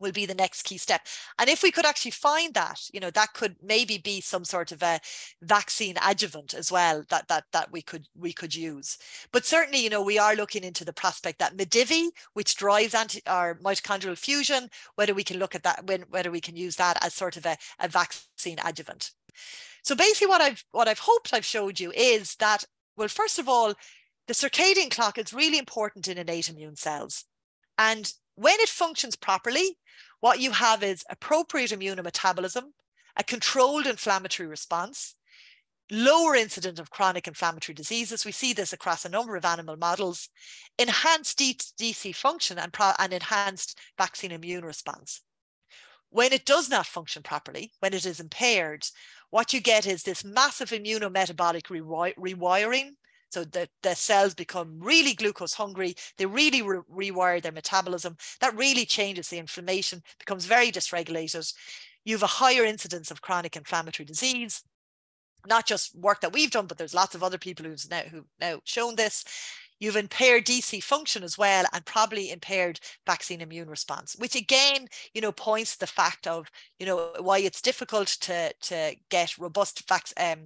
will be the next key step. And if we could actually find that, you know, that could maybe be some sort of a vaccine adjuvant as well that that that we could we could use. But certainly, you know, we are looking into the prospect that Medivy, which drives anti our mitochondrial fusion, whether we can look at that when whether we can use that as sort of a, a vaccine adjuvant. So basically what I've what I've hoped I've showed you is that, well, first of all, the circadian clock is really important in innate immune cells. And when it functions properly, what you have is appropriate immunometabolism, a controlled inflammatory response, lower incidence of chronic inflammatory diseases. We see this across a number of animal models, enhanced DC function and, and enhanced vaccine immune response. When it does not function properly, when it is impaired, what you get is this massive immunometabolic rewiring so the, the cells become really glucose hungry. They really re rewire their metabolism. That really changes the inflammation, becomes very dysregulated. You have a higher incidence of chronic inflammatory disease. Not just work that we've done, but there's lots of other people who's now who've now shown this. You've impaired DC function as well, and probably impaired vaccine immune response, which again, you know, points to the fact of, you know, why it's difficult to to get robust vac- um,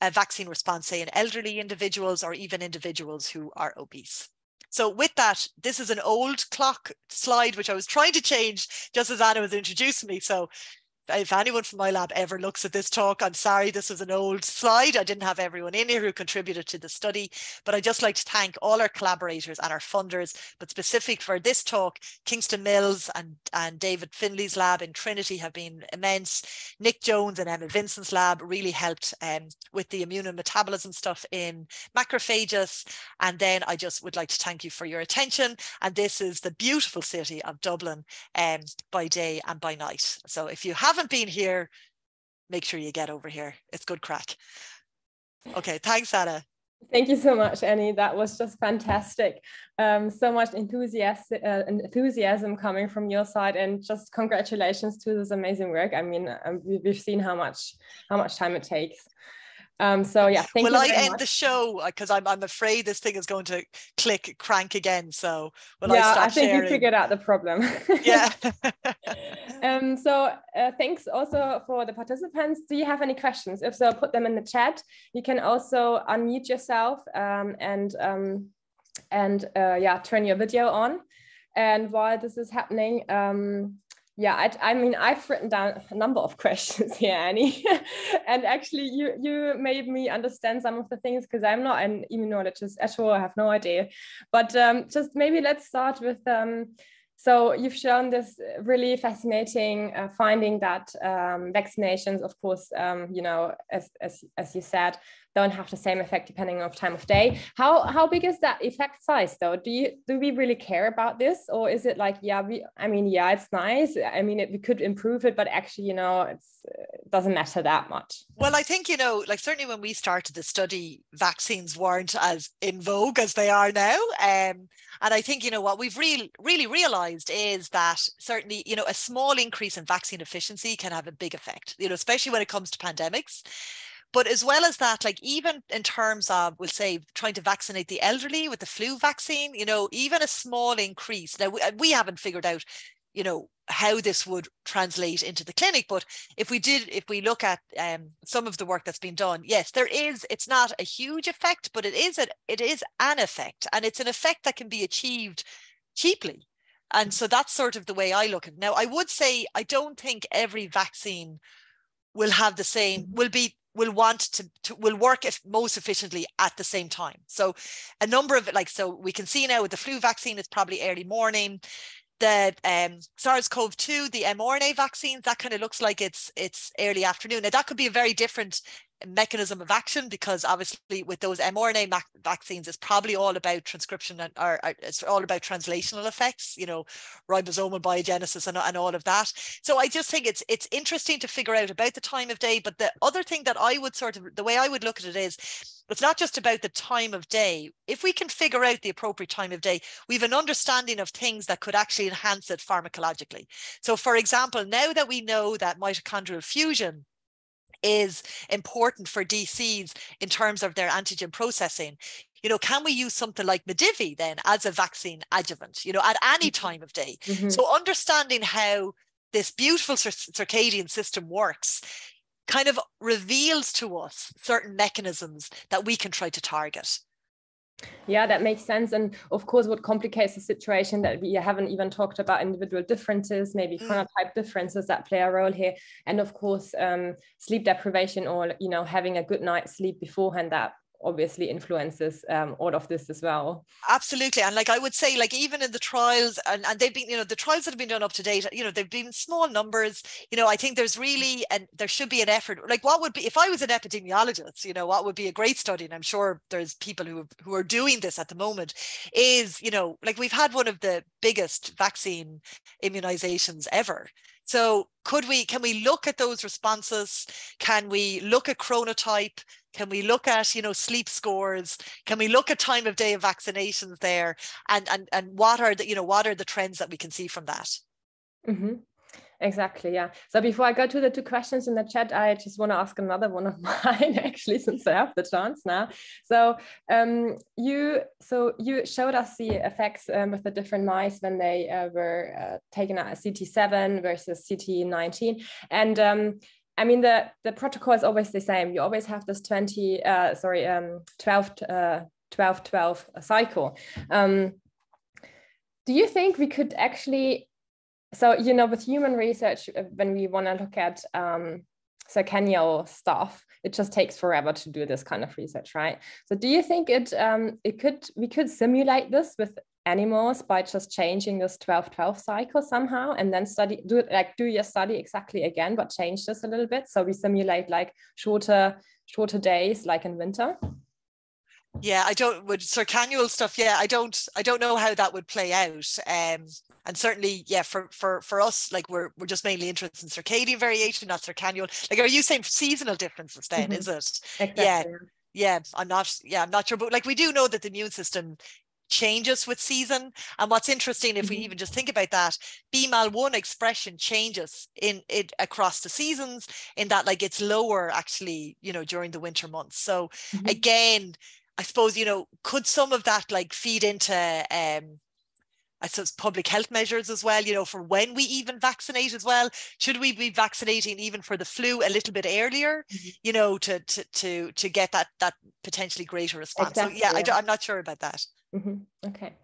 a vaccine response, say in elderly individuals or even individuals who are obese. So with that, this is an old clock slide, which I was trying to change just as Anna was introducing me. So if anyone from my lab ever looks at this talk, I'm sorry, this was an old slide. I didn't have everyone in here who contributed to the study, but I'd just like to thank all our collaborators and our funders, but specific for this talk, Kingston Mills and, and David Finley's lab in Trinity have been immense. Nick Jones and Emma Vincent's lab really helped um, with the immune and metabolism stuff in macrophages. And then I just would like to thank you for your attention. And this is the beautiful city of Dublin um, by day and by night. So if you have haven't been here, make sure you get over here. It's good crack. Okay, thanks, Anna. Thank you so much, Annie. That was just fantastic. Um, so much enthusiasm, uh, enthusiasm coming from your side, and just congratulations to this amazing work. I mean, um, we've seen how much how much time it takes. Um, so yeah, thank will you. Will I end much. the show because uh, I'm I'm afraid this thing is going to click crank again. So will yeah, I start I think sharing? you figured out the problem. yeah. um, so uh, thanks also for the participants. Do you have any questions? If so, put them in the chat. You can also unmute yourself um, and um, and uh, yeah, turn your video on. And while this is happening, um, yeah, I, I, mean, I've written down a number of questions here, Annie, and actually, you you made me understand some of the things because I'm not an immunologist at all. I have no idea, but um, just maybe let's start with. Um, so you've shown this really fascinating uh, finding that um, vaccinations, of course, um, you know, as, as, as you said, don't have the same effect depending on time of day. How how big is that effect size though? Do you do we really care about this, or is it like yeah we I mean yeah it's nice. I mean it, we could improve it, but actually you know it doesn't matter that much. Well, I think you know like certainly when we started the study, vaccines weren't as in vogue as they are now. Um, and I think you know what we've really really realized is that certainly you know a small increase in vaccine efficiency can have a big effect. You know especially when it comes to pandemics. But as well as that, like even in terms of, we'll say, trying to vaccinate the elderly with the flu vaccine, you know, even a small increase. Now, we, we haven't figured out, you know, how this would translate into the clinic. But if we did, if we look at um, some of the work that's been done, yes, there is. It's not a huge effect, but it is a, it is an effect, and it's an effect that can be achieved cheaply. And so that's sort of the way I look at it. Now, I would say I don't think every vaccine will have the same, mm-hmm. will be will want to, to will work most efficiently at the same time. So a number of like so we can see now with the flu vaccine, it's probably early morning. The um, SARS-CoV-2, the mRNA vaccines, that kind of looks like it's it's early afternoon. Now that could be a very different mechanism of action because obviously with those mRNA vaccines, it's probably all about transcription and or, or, it's all about translational effects, you know, ribosomal biogenesis and, and all of that. So I just think it's it's interesting to figure out about the time of day. But the other thing that I would sort of the way I would look at it is it's not just about the time of day. If we can figure out the appropriate time of day, we have an understanding of things that could actually enhance it pharmacologically. So for example, now that we know that mitochondrial fusion is important for DCs in terms of their antigen processing. You know, can we use something like Medivy then as a vaccine adjuvant, you know, at any mm-hmm. time of day? Mm-hmm. So understanding how this beautiful circadian system works kind of reveals to us certain mechanisms that we can try to target. Yeah, that makes sense. And of course, what complicates the situation that we haven't even talked about individual differences, maybe mm. chronotype differences that play a role here. And of course, um, sleep deprivation or, you know, having a good night's sleep beforehand that obviously influences um, all of this as well. Absolutely and like i would say like even in the trials and, and they've been you know the trials that have been done up to date you know they've been small numbers. You know i think there's really and there should be an effort. Like what would be if i was an epidemiologist you know what would be a great study and i'm sure there's people who who are doing this at the moment is you know like we've had one of the biggest vaccine immunizations ever. So could we can we look at those responses? Can we look at chronotype can we look at, you know, sleep scores? Can we look at time of day of vaccinations there? And and and what are the, you know, what are the trends that we can see from that? Mm-hmm. Exactly. Yeah. So before I go to the two questions in the chat, I just want to ask another one of mine, actually, since I have the chance now. So um, you so you showed us the effects um, with the different mice when they uh, were uh, taken at CT7 versus CT19, and um, I mean, the, the protocol is always the same. You always have this 20, uh, sorry, um, 12 uh, 12 12 cycle. Um, do you think we could actually, so, you know, with human research, uh, when we want to look at um, circannual stuff, it just takes forever to do this kind of research, right? So do you think it um, it could we could simulate this with animals by just changing this 12-12 cycle somehow and then study do it like do your study exactly again but change this a little bit. So we simulate like shorter shorter days like in winter. Yeah i don't with circannual stuff yeah i don't i don't know how that would play out um and certainly yeah for for for us like we're we're just mainly interested in circadian variation not circannual like are you saying seasonal differences then mm-hmm. is it? Exactly. yeah. Yeah i'm not yeah i'm not sure but like we do know that the immune system changes with season. And what's interesting, if we mm-hmm. even just think about that, BMAL1 expression changes in it across the seasons in that like it's lower actually, you know, during the winter months. So mm-hmm. again, I suppose, you know, could some of that like feed into um I suppose public health measures as well, you know, for when we even vaccinate as well. Should we be vaccinating even for the flu a little bit earlier, mm-hmm. you know, to to to to get that that potentially greater response? Exactly, so yeah, yeah. I, am not sure about that. Mm-hmm. Okay.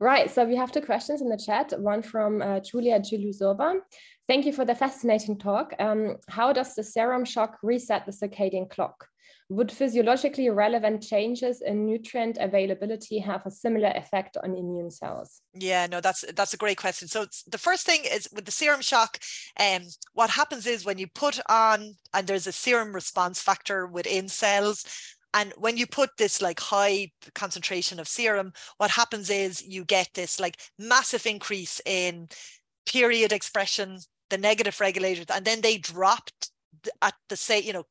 Right. So we have two questions in the chat. One from uh, Julia Gilusoba. Thank you for the fascinating talk. Um, how does the serum shock reset the circadian clock? Would physiologically relevant changes in nutrient availability have a similar effect on immune cells? Yeah, no, that's that's a great question. So the first thing is with the serum shock, um, what happens is when you put on, and there's a serum response factor within cells, and when you put this like high concentration of serum, what happens is you get this like massive increase in period expression, the negative regulators, and then they dropped at the say, you know,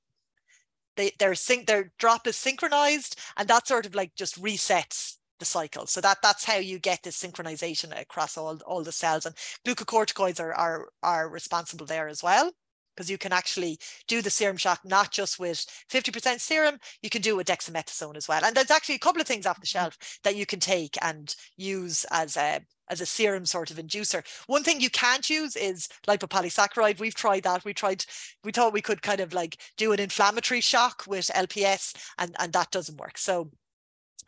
they their sync their drop is synchronized, and that sort of like just resets the cycle. So that that's how you get this synchronization across all, all the cells. And glucocorticoids are are are responsible there as well because you can actually do the serum shock not just with 50% serum, you can do it with dexamethasone as well. And there's actually a couple of things off the mm-hmm. shelf that you can take and use as a as a serum sort of inducer. One thing you can't use is lipopolysaccharide. We've tried that. We tried, we thought we could kind of like do an inflammatory shock with LPS and, and that doesn't work. So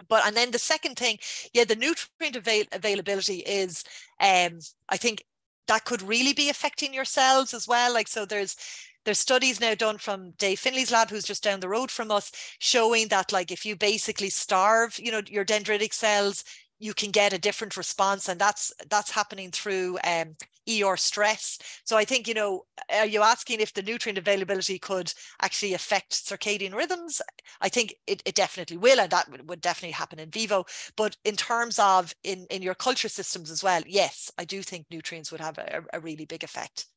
but and then the second thing yeah the nutrient avail- availability is um i think that could really be affecting your cells as well. Like, so there's there's studies now done from Dave Finley's lab, who's just down the road from us, showing that like if you basically starve, you know, your dendritic cells, you can get a different response and that's that's happening through um, ER stress. So I think, you know, are you asking if the nutrient availability could actually affect circadian rhythms? I think it, it definitely will, and that would definitely happen in vivo. But in terms of in, in your culture systems as well, yes, I do think nutrients would have a, a really big effect.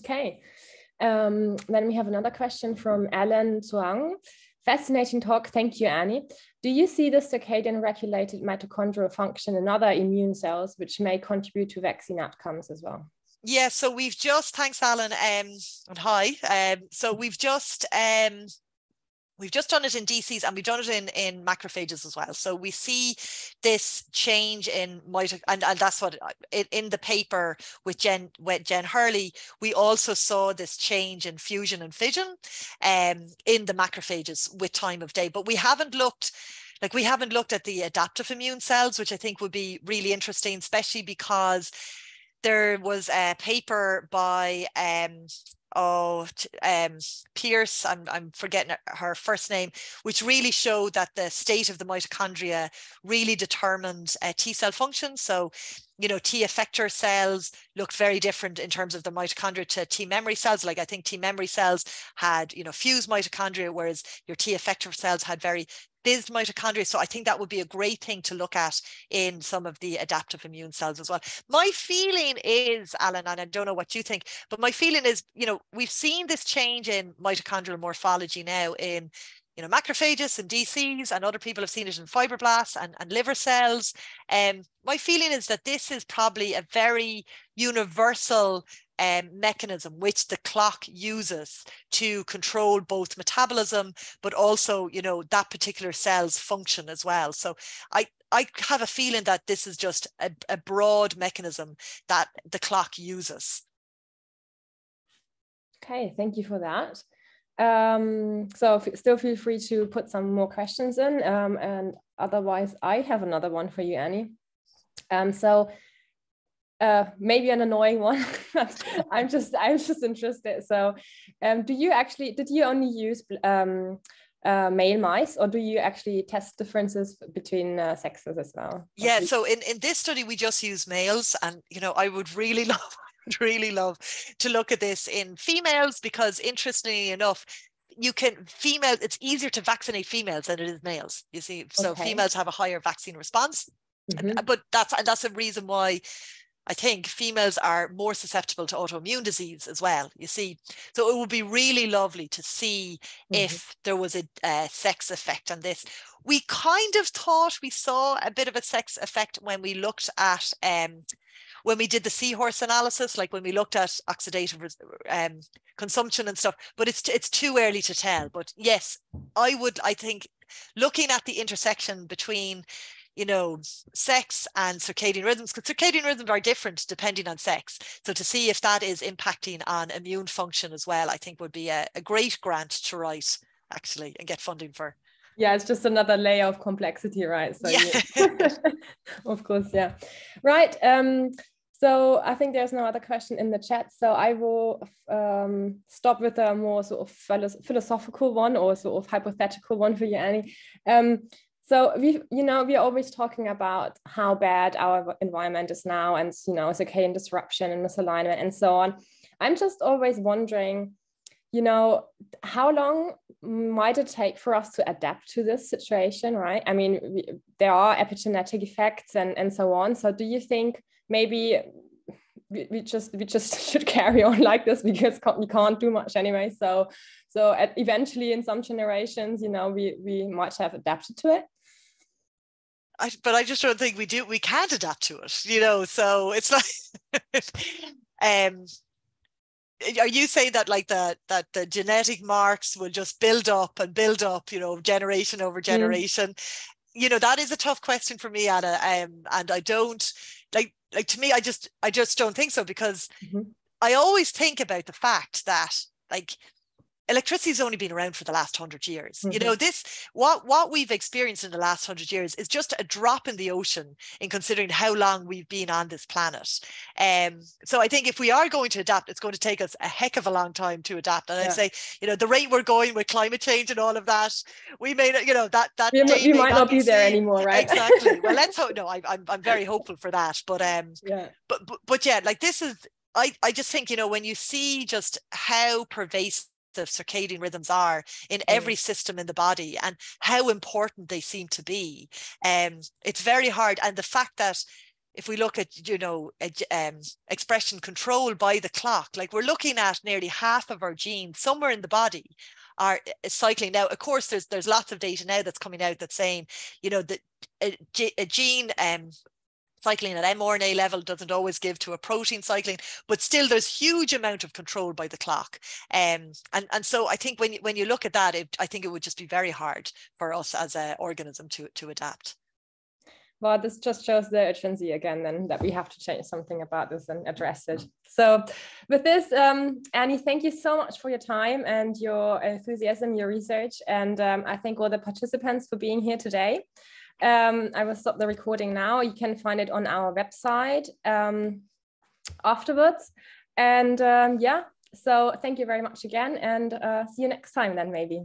Okay. Um, then we have another question from Alan Zhuang. Fascinating talk. Thank you, Annie. Do you see the circadian regulated mitochondrial function in other immune cells, which may contribute to vaccine outcomes as well? Yeah, so we've just, thanks, Alan, um, and hi. Um, so we've just um, We've just done it in DCs and we've done it in, in macrophages as well. So we see this change in mitochondria, and, and that's what in, in the paper with Jen with Jen Hurley, we also saw this change in fusion and fission um, in the macrophages with time of day. But we haven't looked like we haven't looked at the adaptive immune cells, which I think would be really interesting, especially because there was a paper by um, oh um, Pierce, I'm, I'm forgetting her first name, which really showed that the state of the mitochondria really determined uh, T cell function. So, you know, T effector cells looked very different in terms of the mitochondria to T memory cells. Like I think T memory cells had, you know, fused mitochondria, whereas your T effector cells had very fizzed mitochondria. So I think that would be a great thing to look at in some of the adaptive immune cells as well. My feeling is, Alan, and I don't know what you think, but my feeling is, you know, we've seen this change in mitochondrial morphology now in you know, macrophages and DCs, and other people have seen it in fibroblasts and, and liver cells. Um, my feeling is that this is probably a very universal um, mechanism which the clock uses to control both metabolism, but also, you know, that particular cell's function as well. So I, I have a feeling that this is just a, a broad mechanism that the clock uses. Okay, thank you for that. Um, so still feel free to put some more questions in. Um, and otherwise, I have another one for you, Annie. Um, so uh, maybe an annoying one. I'm just I'm just interested. So, um, do you actually did you only use um, uh, male mice, or do you actually test differences between uh, sexes as well? Yeah. So in in this study, we just use males, and you know, I would really love. really love to look at this in females because interestingly enough you can female it's easier to vaccinate females than it is males you see so okay. females have a higher vaccine response mm-hmm. but that's and that's a reason why I think females are more susceptible to autoimmune disease as well. You see, so it would be really lovely to see mm-hmm. if there was a, a sex effect on this. We kind of thought we saw a bit of a sex effect when we looked at um, when we did the seahorse analysis, like when we looked at oxidative um, consumption and stuff. But it's it's too early to tell. But yes, I would. I think looking at the intersection between you know, sex and circadian rhythms, because circadian rhythms are different depending on sex. So to see if that is impacting on immune function as well, I think would be a, a great grant to write actually and get funding for. Yeah, it's just another layer of complexity, right? So yeah. of course, yeah. Right. Um, so I think there's no other question in the chat. So I will um, stop with a more sort of philosophical one or sort of hypothetical one for you, Annie. Um, so we you know we're always talking about how bad our environment is now and you know circadian disruption and misalignment and so on. I'm just always wondering you know how long might it take for us to adapt to this situation right? I mean we, there are epigenetic effects and and so on. So do you think maybe we, just we just should carry on like this? Because we can't do much anyway. So so eventually in some generations you know we we might have adapted to it I, but I just don't think we do. We can't adapt to it, you know. So it's like, um, are you saying that like that that the genetic marks will just build up and build up, you know, generation over generation? Mm. You know, that is a tough question for me, Anna. Um, and I don't like like to me, I just I just don't think so because mm-hmm. I always think about the fact that like electricity has only been around for the last hundred years. Mm-hmm. You know, this what what we've experienced in the last hundred years is just a drop in the ocean in considering how long we've been on this planet. Um, so I think if we are going to adapt, it's going to take us a heck of a long time to adapt. And yeah. I'd say, you know, the rate we're going with climate change and all of that, we may not, you know, that that you, you might not be there anymore, right? Exactly. well, let's hope. No, I, I'm I'm very hopeful for that. But um, yeah. But but, but yeah, like this is I, I just think, you know, when you see just how pervasive the circadian rhythms are in every system in the body and how important they seem to be. Um, it's very hard. And the fact that if we look at you know um, expression control by the clock like we're looking at nearly half of our genes somewhere in the body are uh, cycling now of course there's there's lots of data now that's coming out that's saying you know that a, a gene um, cycling at mRNA level doesn't always give to a protein cycling, but still there's huge amount of control by the clock. Um, and, and so I think when you, when you look at that, it, I think it would just be very hard for us as an organism to, to adapt. Well, this just shows the urgency again, then that we have to change something about this and address it. So, with this, um, Annie, thank you so much for your time and your enthusiasm, your research, and um, I thank all the participants for being here today. Um, I will stop the recording now. You can find it on our website um, afterwards. And um, yeah, so thank you very much again and uh, see you next time then maybe.